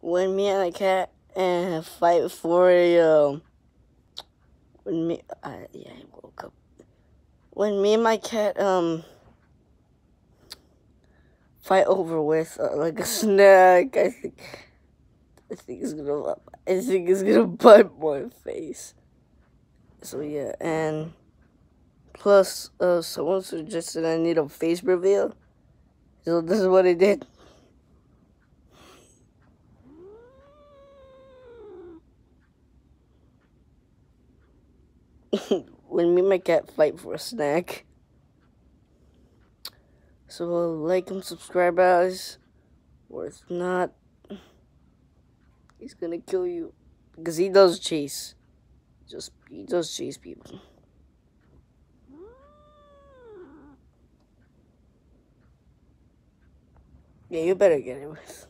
when me and a cat and fight for a um when me uh, yeah I woke up. When me and my cat um fight over with uh, like a snack I think I think it's gonna I think it's gonna bite my face. So yeah and plus uh someone suggested I need a face reveal. So this is what I did when me and my cat fight for a snack. So like and subscribe guys. Or if not, he's gonna kill you. Because he does chase. Just he does chase people. Yeah, you better get it with.